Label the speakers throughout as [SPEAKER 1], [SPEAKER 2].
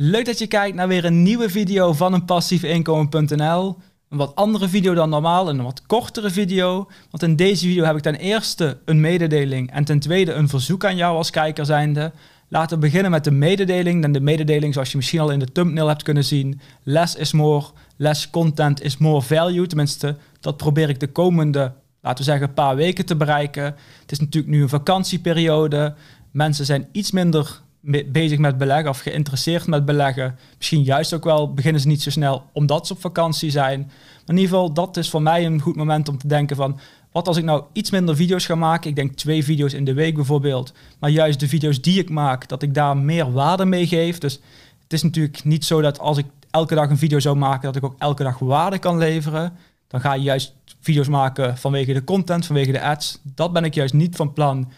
[SPEAKER 1] Leuk dat je kijkt naar weer een nieuwe video van een passiefeinkomen.nl. Een wat andere video dan normaal, een wat kortere video. Want in deze video heb ik ten eerste een mededeling en ten tweede een verzoek aan jou als kijker zijnde. Laten we beginnen met de mededeling. En de mededeling, zoals je misschien al in de thumbnail hebt kunnen zien, less is more, less content is more value. Tenminste, dat probeer ik de komende, laten we zeggen, paar weken te bereiken. Het is natuurlijk nu een vakantieperiode. Mensen zijn iets minder bezig met beleggen of geïnteresseerd met beleggen. Misschien juist ook wel beginnen ze niet zo snel omdat ze op vakantie zijn. Maar in ieder geval, dat is voor mij een goed moment om te denken van... Wat als ik nou iets minder video's ga maken? Ik denk twee video's in de week bijvoorbeeld. Maar juist de video's die ik maak, dat ik daar meer waarde mee geef. Dus het is natuurlijk niet zo dat als ik elke dag een video zou maken, dat ik ook elke dag waarde kan leveren. Dan ga je juist video's maken vanwege de content, vanwege de ads. Dat ben ik juist niet van plan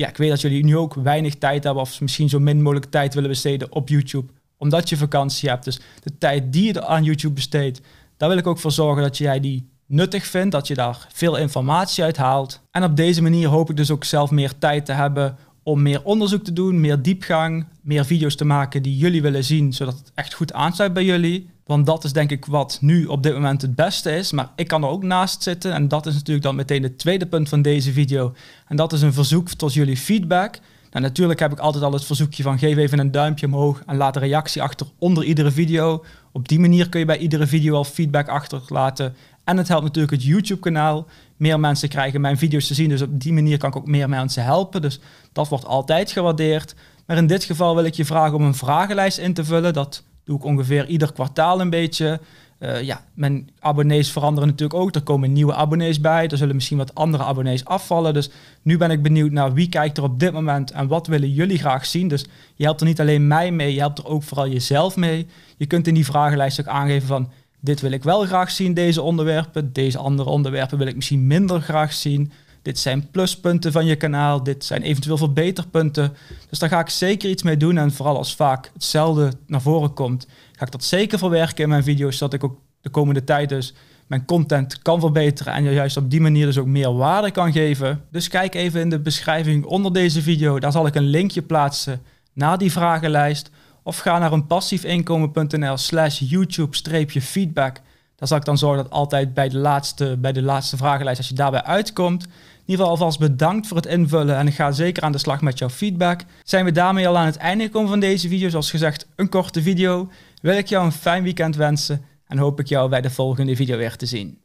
[SPEAKER 1] ja, ik weet dat jullie nu ook weinig tijd hebben of misschien zo min mogelijk tijd willen besteden op YouTube, omdat je vakantie hebt. Dus de tijd die je aan YouTube besteedt, daar wil ik ook voor zorgen dat jij die nuttig vindt, dat je daar veel informatie uit haalt. En op deze manier hoop ik dus ook zelf meer tijd te hebben om meer onderzoek te doen, meer diepgang, meer video's te maken die jullie willen zien, zodat het echt goed aansluit bij jullie. Want dat is denk ik wat nu op dit moment het beste is. Maar ik kan er ook naast zitten. En dat is natuurlijk dan meteen het tweede punt van deze video. En dat is een verzoek tot jullie feedback. Nou, natuurlijk heb ik altijd al het verzoekje van geef even een duimpje omhoog en laat een reactie achter onder iedere video. Op die manier kun je bij iedere video al feedback achterlaten. En het helpt natuurlijk het YouTube kanaal. Meer mensen krijgen mijn video's te zien, dus op die manier kan ik ook meer mensen helpen. Dus dat wordt altijd gewaardeerd. Maar in dit geval wil ik je vragen om een vragenlijst in te vullen. Dat doe ik ongeveer ieder kwartaal een beetje. Uh, ja, mijn abonnees veranderen natuurlijk ook. Er komen nieuwe abonnees bij. Er zullen misschien wat andere abonnees afvallen. Dus nu ben ik benieuwd naar wie kijkt er op dit moment en wat willen jullie graag zien. Dus je helpt er niet alleen mij mee, je helpt er ook vooral jezelf mee. Je kunt in die vragenlijst ook aangeven van dit wil ik wel graag zien, deze onderwerpen. Deze andere onderwerpen wil ik misschien minder graag zien. Dit zijn pluspunten van je kanaal. Dit zijn eventueel verbeterpunten. Dus daar ga ik zeker iets mee doen. En vooral als vaak hetzelfde naar voren komt, ga ik dat zeker verwerken in mijn video's. Zodat ik ook de komende tijd dus mijn content kan verbeteren. En juist op die manier dus ook meer waarde kan geven. Dus kijk even in de beschrijving onder deze video. Daar zal ik een linkje plaatsen naar die vragenlijst. Of ga naar een passiefinkomen.nl slash YouTube-feedback. Daar zal ik dan zorgen dat altijd bij de laatste, bij de laatste vragenlijst, als je daarbij uitkomt. In ieder geval alvast bedankt voor het invullen en ik ga zeker aan de slag met jouw feedback. Zijn we daarmee al aan het einde gekomen van deze video? Zoals gezegd, een korte video. Wil ik jou een fijn weekend wensen en hoop ik jou bij de volgende video weer te zien.